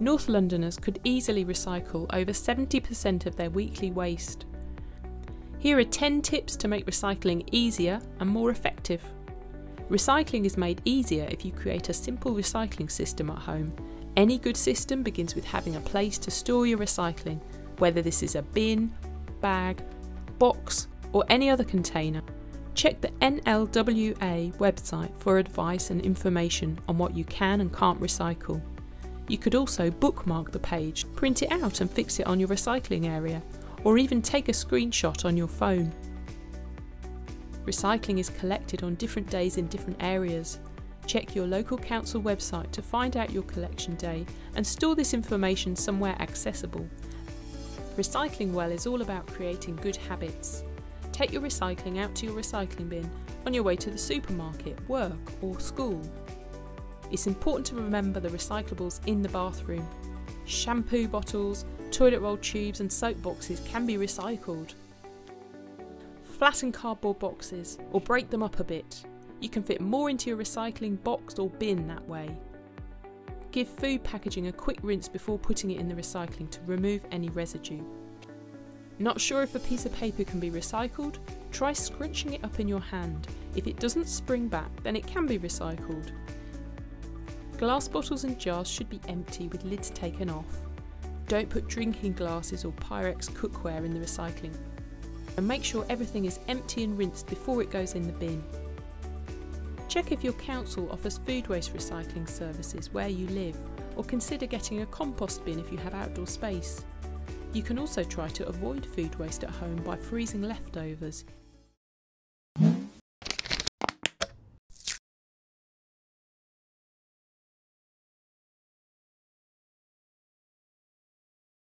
North Londoners could easily recycle over 70% of their weekly waste. Here are 10 tips to make recycling easier and more effective. Recycling is made easier if you create a simple recycling system at home. Any good system begins with having a place to store your recycling, whether this is a bin, bag, box, or any other container. Check the NLWA website for advice and information on what you can and can't recycle. You could also bookmark the page, print it out and fix it on your recycling area, or even take a screenshot on your phone. Recycling is collected on different days in different areas. Check your local council website to find out your collection day and store this information somewhere accessible. Recycling well is all about creating good habits. Take your recycling out to your recycling bin on your way to the supermarket, work or school. It's important to remember the recyclables in the bathroom. Shampoo bottles, toilet roll tubes and soap boxes can be recycled. Flatten cardboard boxes or break them up a bit. You can fit more into your recycling box or bin that way. Give food packaging a quick rinse before putting it in the recycling to remove any residue. Not sure if a piece of paper can be recycled? Try scrunching it up in your hand. If it doesn't spring back, then it can be recycled. Glass bottles and jars should be empty with lids taken off. Don't put drinking glasses or Pyrex cookware in the recycling. And make sure everything is empty and rinsed before it goes in the bin. Check if your council offers food waste recycling services where you live, or consider getting a compost bin if you have outdoor space. You can also try to avoid food waste at home by freezing leftovers